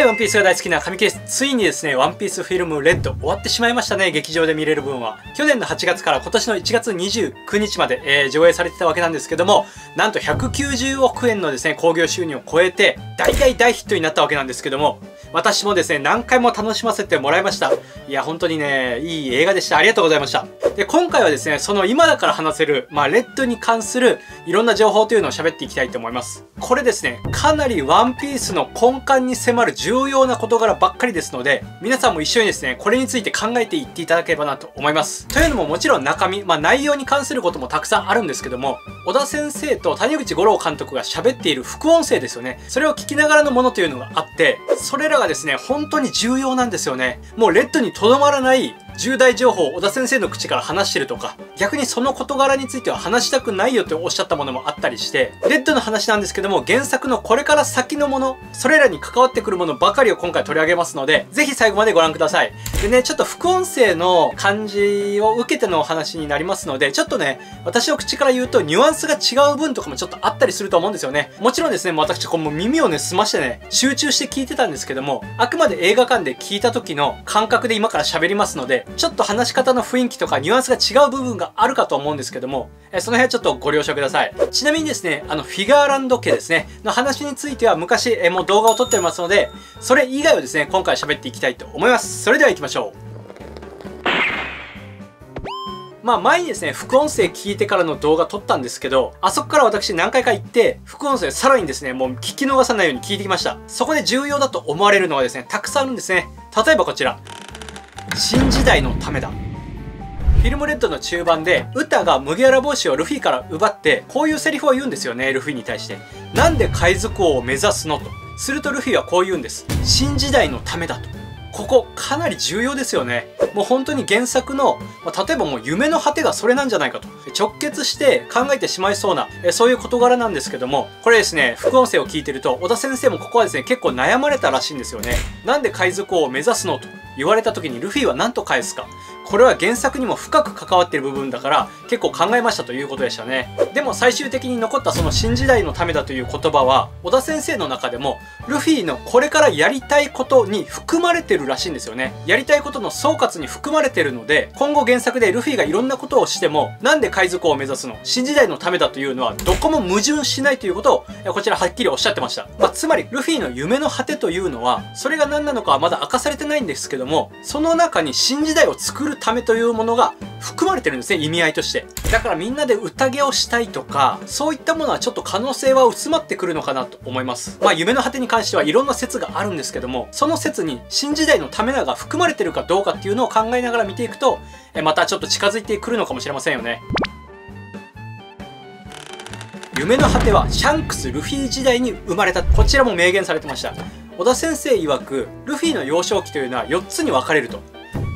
い、ワンピースが大好きな神ケース。ついにですね、ワンピースフィルムレッド終わってしまいましたね、劇場で見れる分は。去年の8月から今年の1月29日まで、えー、上映されてたわけなんですけども、なんと190億円のですね、興行収入を超えて、大大大ヒットになったわけなんですけども、私もですね、何回も楽しませてもらいました。いや、本当にね、いい映画でした。ありがとうございました。で、今回はですね、その今だから話せる、まあ、レッドに関するいろんな情報というのを喋っていきたいと思います。これですね、かなりワンピースの根幹に迫る重要な事柄ばっかりですので、皆さんも一緒にですね、これについて考えていっていただければなと思います。というのももちろん中身、まあ内容に関することもたくさんあるんですけども、小田先生と谷口五郎監督が喋っている副音声ですよね。それを聞きながらのものというのがあって、それらがですね、本当に重要なんですよね。もうレッドにとどまらない重大情報を小田先生の口から話してるとか、逆にその事柄については話したくないよっておっしゃったものもあったりして、レッドの話なんですけども、原作のこれから先のもの、それらに関わってくるものばかりを今回取り上げますので、ぜひ最後までご覧ください。でね、ちょっと副音声の感じを受けてのお話になりますので、ちょっとね、私の口から言うとニュアンスが違う分とかもちょっとあったりすると思うんですよね。もちろんですね、もう私こう耳をね、澄ましてね、集中して聞いてたんですけども、あくまで映画館で聞いた時の感覚で今から喋りますので、ちょっと話し方の雰囲気とかニュアンスが違う部分があるかと思うんですけども、えその辺はちょっとご了承ください。ちなみにですね、あの、フィガーランド家ですね、の話については昔、えもう動画を撮っておりますので、それ以外をですね、今回喋っていきたいと思います。それでは行きましょう。まあ前にですね、副音声聞いてからの動画撮ったんですけど、あそこから私何回か行って、副音声さらにですね、もう聞き逃さないように聞いてきました。そこで重要だと思われるのはですね、たくさんあるんですね。例えばこちら。新時代のためだ。フィルムレッドの中盤で、ウタが麦わら帽子をルフィから奪って、こういうセリフを言うんですよね、ルフィに対して。なんで海賊王を目指すのと。するとルフィはこう言うんです。新時代のためだと。ここかなり重要ですよね。もう本当に原作の、まあ、例えばもう夢の果てがそれなんじゃないかと。直結して考えてしまいそうな、えそういう事柄なんですけども、これですね、副音声を聞いてると、小田先生もここはですね、結構悩まれたらしいんですよね。なんで海賊王を目指すのと言われた時にルフィは何と返すか。これは原作にも深く関わってる部分だから結構考えましたということでしたね。でも最終的に残ったその新時代のためだという言葉は、小田先生の中でも、ルフィのこれからやりたいことに含まれてるらしいんですよね。やりたいことの総括に含まれてるので、今後原作でルフィがいろんなことをしても、なんで海賊王を目指すの？新時代のためだというのは、どこも矛盾しないということを、こちらはっきりおっしゃってました。まあ、つまり、ルフィの夢の果てというのは、それが何なのかはまだ明かされてないんですけども、その中に新時代を作るためというものが含まれてるんですね、意味合いとして。だからみんなで宴をしたいとか、そういったものはちょっと可能性は薄まってくるのかなと思います。まあ夢の果てに関してはいろんな説があるんですけども、その説に新時代のためらが含まれてるかどうかっていうのを考えながら見ていくと、またちょっと近づいてくるのかもしれませんよね。夢の果てはシャンクス・ルフィ時代に生まれた。こちらも明言されてました。小田先生曰く、ルフィの幼少期というのは4つに分かれると。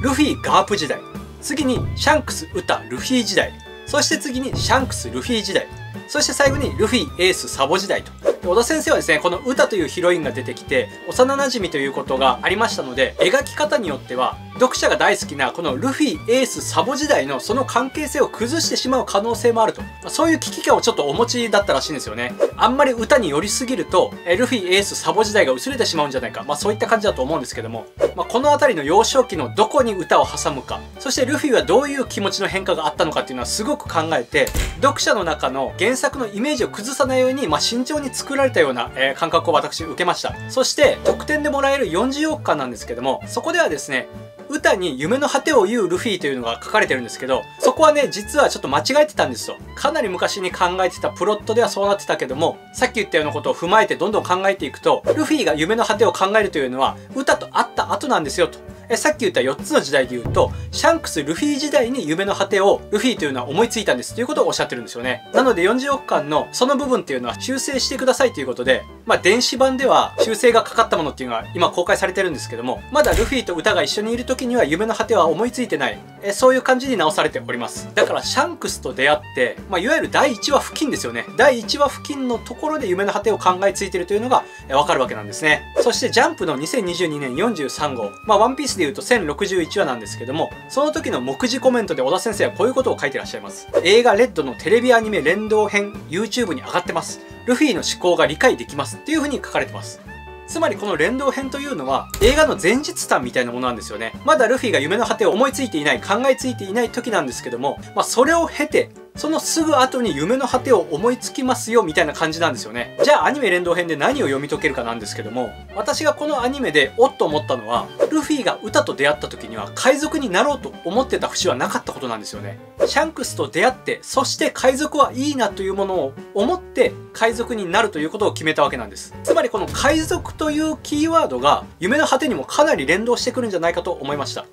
ルフィ・ガープ時代。次にシャンクス・ウタ・ルフィ時代。そして次にシャンクス・ルフィ時代。そして最後にルフィ、エース、サボ時代と。尾田先生はですね、このウタというヒロインが出てきて、幼馴染ということがありましたので、描き方によっては、読者が大好きなこのルフィ、エース、サボ時代のその関係性を崩してしまう可能性もあると。そういう危機感をちょっとお持ちだったらしいんですよね。あんまりウタに寄りすぎると、ルフィ、エース、サボ時代が薄れてしまうんじゃないか。まあそういった感じだと思うんですけども。まあこの辺りの幼少期のどこに歌を挟むか、そしてルフィはどういう気持ちの変化があったのかっていうのはすごく考えて、読者の中の原作のイメージを崩さないように、まあ慎重に作られたような、えー、感覚を私受けました。そして、得点でもらえる40億巻なんですけども、そこではですね、歌に夢の果てを言うルフィというのが書かれてるんですけど、そこはね、実はちょっと間違えてたんですよ。かなり昔に考えてたプロットではそうなってたけども、さっき言ったようなことを踏まえてどんどん考えていくと、ルフィが夢の果てを考えるというのは、歌と会った後なんですよと。えさっき言った4つの時代で言うと、シャンクス・ルフィ時代に夢の果てをルフィというのは思いついたんですということをおっしゃってるんですよね。なので40億間のその部分っていうのは修正してくださいということで、まあ電子版では修正がかかったものっていうのは今公開されてるんですけども、まだルフィと歌が一緒にいる時には夢の果ては思いついてない。えそういう感じに直されております。だからシャンクスと出会って、まあいわゆる第1話付近ですよね。第1話付近のところで夢の果てを考えついてるというのがわかるわけなんですね。そしてジャンプの2022年43号、まあワンピースで言うと1061話なんですけども、その時の目次コメントで小田先生はこういうことを書いてらっしゃいます。映画レッドのテレビアニメ連動編 YouTube に上がってます。ルフィの思考が理解できますっていう風に書かれてます。つまりこの連動編というのは映画の前日譚みたいなものなんですよねまだルフィが夢の果てを思いついていない考えついていない時なんですけども、まあ、それを経てそのすぐ後に夢の果てを思いつきますよみたいな感じなんですよね。じゃあアニメ連動編で何を読み解けるかなんですけども、私がこのアニメでおっと思ったのは、ルフィが歌と出会った時には海賊になろうと思ってた節はなかったことなんですよね。シャンクスと出会って、そして海賊はいいなというものを思って海賊になるということを決めたわけなんです。つまりこの海賊というキーワードが夢の果てにもかなり連動してくるんじゃないかと思いました。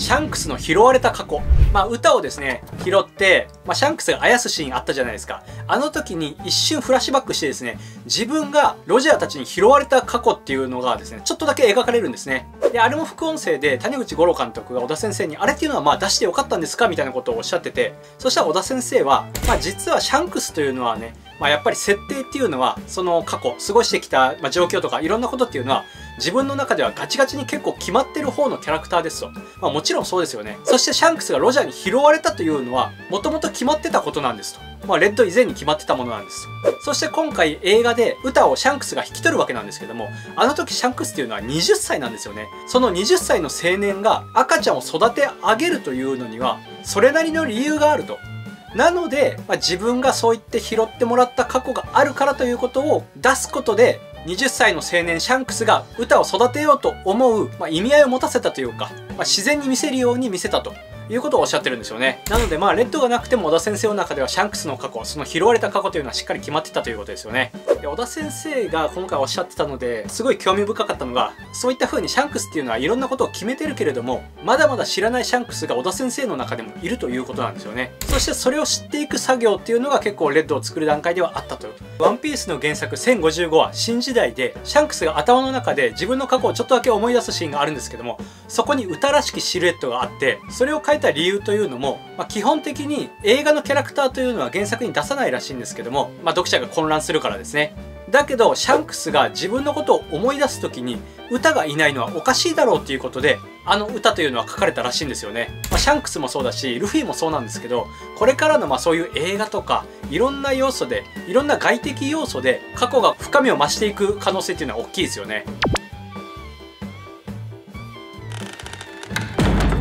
シャンクスの拾われた過去。まあ、ウタをですね、拾って、まあ、シャンクスがあやすシーンあったじゃないですか。あの時に一瞬フラッシュバックしてですね、自分がロジャーたちに拾われた過去っていうのがですね、ちょっとだけ描かれるんですね。で、あれも副音声で谷口悟朗監督が尾田先生に、あれっていうのはまあ出してよかったんですか？みたいなことをおっしゃってて、そしたら尾田先生は、まあ実はシャンクスというのはね、まあやっぱり設定っていうのは、その過去、過ごしてきた、ま状況とかいろんなことっていうのは、自分の中ではガチガチに結構決まってる方のキャラクターですと。まあもちろんそうですよね。そしてシャンクスがロジャーに拾われたというのは、もともと決まってたことなんですと。まあレッド以前に決まってたものなんです。そして今回映画で歌をシャンクスが引き取るわけなんですけども、あの時シャンクスっていうのは20歳なんですよね。その20歳の青年が赤ちゃんを育て上げるというのには、それなりの理由があると。なので、まあ、自分がそう言って拾ってもらった過去があるからということを出すことで20歳の青年シャンクスがウタを育てようと思う、まあ、意味合いを持たせたというか、まあ、自然に見せるように見せたと。いうことをおっしゃってるんですよね。なのでまあ RED がなくても尾田先生の中ではシャンクスの過去、その拾われた過去というのはしっかり決まってたということですよね。で尾田先生が今回おっしゃってたのですごい興味深かったのが、そういった風にシャンクスっていうのはいろんなことを決めてるけれども、まだまだ知らないシャンクスが尾田先生の中でもいるということなんですよね。そしてそれを知っていく作業っていうのが結構 RED を作る段階ではあったと。ワンピースの原作1055は新時代で、シャンクスが頭の中で自分の過去をちょっとだけ思い出すシーンがあるんですけども、そこに歌らしきシルエットがあって、それを変えた理由というのも、まあ、基本的に映画のキャラクターというのは原作に出さないらしいんですけども、まあ、読者が混乱するからですね。だけど、シャンクスが自分のことを思い出す時に、歌がいないのはおかしいだろうっていうことで、あの歌というのは書かれたらしいんですよね。まあ、シャンクスもそうだし、ルフィもそうなんですけど、これからのまあそういう映画とか、いろんな要素で、いろんな外的要素で、過去が深みを増していく可能性っていうのは大きいですよね。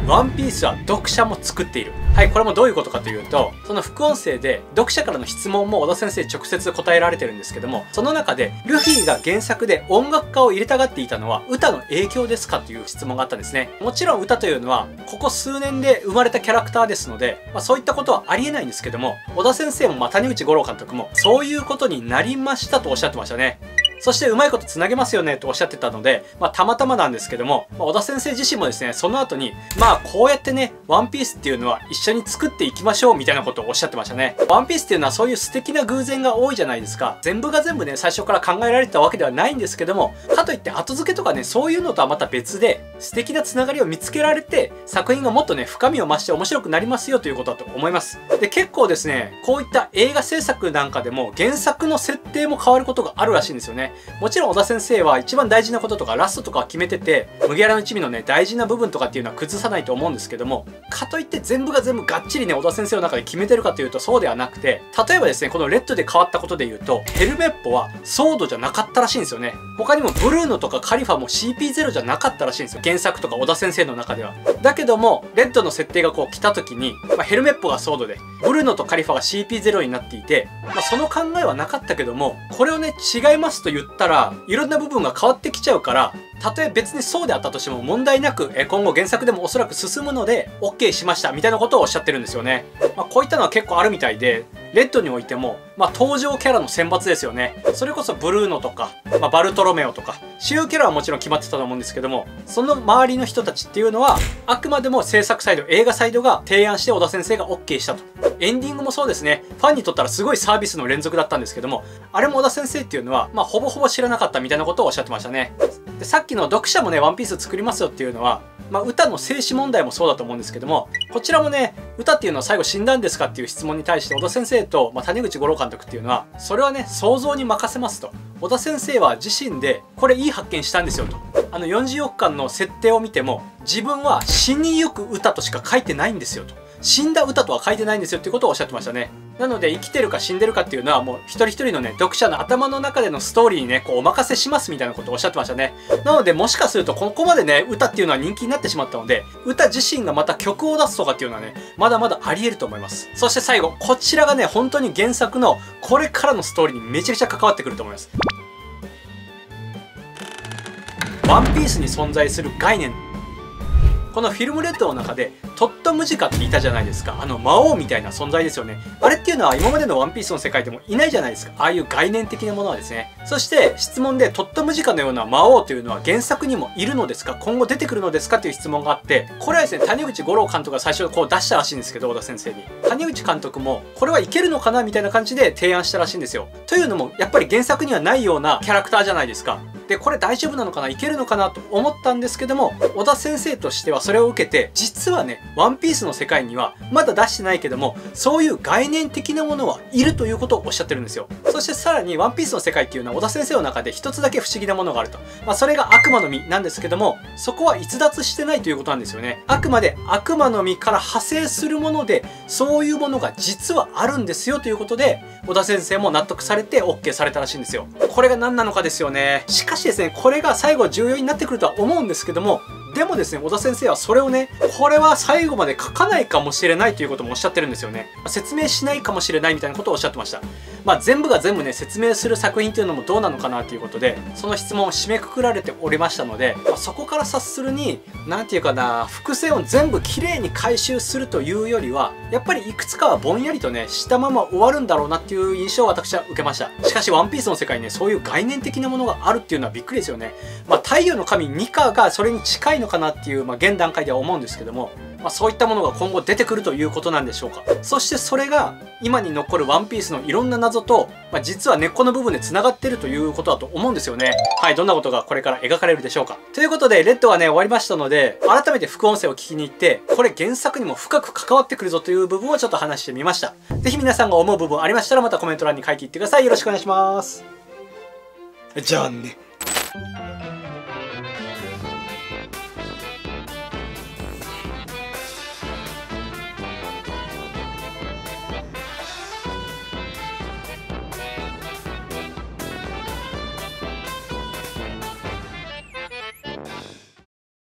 ワンピースは読者も作っている。はい、これもどういうことかというと、その副音声で読者からの質問も小田先生直接答えられてるんですけども、その中で、ルフィが原作で音楽家を入れたがっていたのは歌の影響ですかという質問があったんですね。もちろん歌というのは、ここ数年で生まれたキャラクターですので、まあ、そういったことはありえないんですけども、小田先生もまあ谷口五郎監督も、そういうことになりましたとおっしゃってましたね。そしてうまいことつなげますよねとおっしゃってたので、まあたまたまなんですけども、まあ、小田先生自身もですね、その後に、まあこうやってね、ワンピースっていうのは一緒に作っていきましょうみたいなことをおっしゃってましたね。ワンピースっていうのはそういう素敵な偶然が多いじゃないですか。全部が全部ね、最初から考えられてたわけではないんですけども、かといって後付けとかね、そういうのとはまた別で、素敵な繋がりを見つけられて、作品がもっとね、深みを増して面白くなりますよということだと思います。で、結構ですね、こういった映画制作なんかでも原作の設定も変わることがあるらしいんですよね。もちろん小田先生は一番大事なこととかラストとかは決めてて、麦わらの一味のね、大事な部分とかっていうのは崩さないと思うんですけども、かといって全部が全部がっちりね、小田先生の中で決めてるかというとそうではなくて、例えばですね、このレッドで変わったことで言うと、ヘルメッポはソードじゃなかったらしいんですよね。他にもブルーノとかカリファも CP0 じゃなかったらしいんですよ。原作とか小田先生の中では。だけども、レッドの設定がこう来た時に、まあ、ヘルメッポがソードで、ブルーノとカリファが CP0 になっていて、まあ、その考えはなかったけども、これをね、違いますと言ったら、いろんな部分が変わってきちゃうから、たとえ別にそうであったとしても問題なく、今後原作でもおそらく進むので、OK しましたみたいなことをおっしゃってるんですよね。まあ、こういったのは結構あるみたいで、レッドにおいても、まあ、登場キャラの選抜ですよね。それこそブルーノとか、まあ、バルトロメオとか、主要キャラはもちろん決まってたと思うんですけども、その周りの人たちっていうのは、あくまでも制作サイド、映画サイドが提案して小田先生が OK したと。エンディングもそうですね。ファンにとったらすごいサービスの連続だったんですけども、あれも小田先生っていうのは、まあ、ほぼほぼ知らなかったみたいなことをおっしゃってましたね。で、さっきの読者もね、ワンピース作りますよっていうのは、まあ、歌の静止問題もそうだと思うんですけども、こちらもね、歌っていうのは最後死んだんですかっていう質問に対して、小田先生と、まあ、谷口五郎監督っていうのは、それはね、想像に任せますと。小田先生は自身で、これいい発見したんですよと。あの40億巻の設定を見ても、自分は死にゆく歌としか書いてないんですよと。死んだ歌とは書いてないんですよっていうことをおっしゃってましたね。なので生きてるか死んでるかっていうのはもう一人一人のね読者の頭の中でのストーリーにねこうお任せしますみたいなことをおっしゃってましたね。なのでもしかするとここまでね歌っていうのは人気になってしまったので歌自身がまた曲を出すとかっていうのはねまだまだあり得ると思います。そして最後こちらがね本当に原作のこれからのストーリーにめちゃくちゃ関わってくると思います。ワンピースに存在する概念。このフィルムレッドの中でトットムジカっていたじゃないですか。あの魔王みたいな存在ですよね。あれっていうのは今までのワンピースの世界でもいないじゃないですか。ああいう概念的なものはですね。そして質問でトットムジカのような魔王というのは原作にもいるのですか。今後出てくるのですかっていう質問があってこれはですね谷口五郎監督が最初こう出したらしいんですけど小田先生に。谷口監督もこれはいけるのかなみたいな感じで提案したらしいんですよ。というのもやっぱり原作にはないようなキャラクターじゃないですか。でこれ大丈夫なのかな？いけるのかな？と思ったんですけども小田先生としてはそれを受けて実はねワンピースの世界にはまだ出してないけどもそういう概念的なものはいるということをおっしゃってるんですよ。そしてさらにワンピースの世界っていうのは小田先生の中で一つだけ不思議なものがあると、まあ、それが悪魔の実なんですけどもそこは逸脱してないということなんですよね。あくまで悪魔の実から派生するものでそういうものが実はあるんですよということで小田先生も納得されて OK されたらしいんですよ。これが何なのかですよね。しかしですねこれが最後重要になってくるとは思うんですけどもでもですね小田先生はそれをねこれは最後まで書かないかもしれないということもおっしゃってるんですよね。説明しないかもしれないみたいなことをおっしゃってました。まあ全部が全部ね説明する作品っていうのもどうなのかなということでその質問を締めくくられておりましたので、まあ、そこから察するに何て言うかな伏線を全部きれいに回収するというよりはやっぱりいくつかはぼんやりとねしたまま終わるんだろうなっていう印象を私は受けました。しかしワンピースの世界にねそういう概念的なものがあるっていうのはびっくりですよね。まあ太陽の神ニカがそれに近いのかなっていう、まあ、現段階では思うんですけどもまあ、そういったものが今後出てくるということなんでしょうか。そしてそれが今に残るワンピースのいろんな謎と、まあ、実は根っこの部分で繋がってるということだと思うんですよね。はいどんなことがこれから描かれるでしょうか。ということでレッドはね終わりましたので改めて副音声を聞きに行ってこれ原作にも深く関わってくるぞという部分をちょっと話してみました。是非皆さんが思う部分ありましたらまたコメント欄に書いていってください。よろしくお願いします。じゃあね。